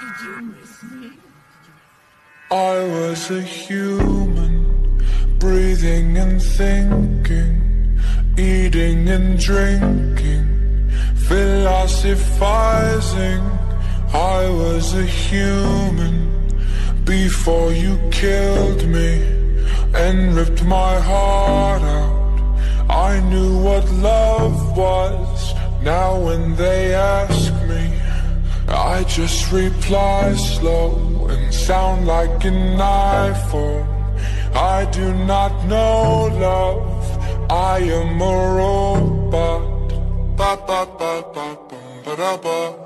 Did you miss me? I was a human, breathing and thinking, eating and drinking, philosophizing. I was a human before you killed me and ripped my heart out. I knew what love was. Now when they I just reply slow and sound like an iPhone. I do not know love. I am a robot. Ba ba ba ba ba ba ba.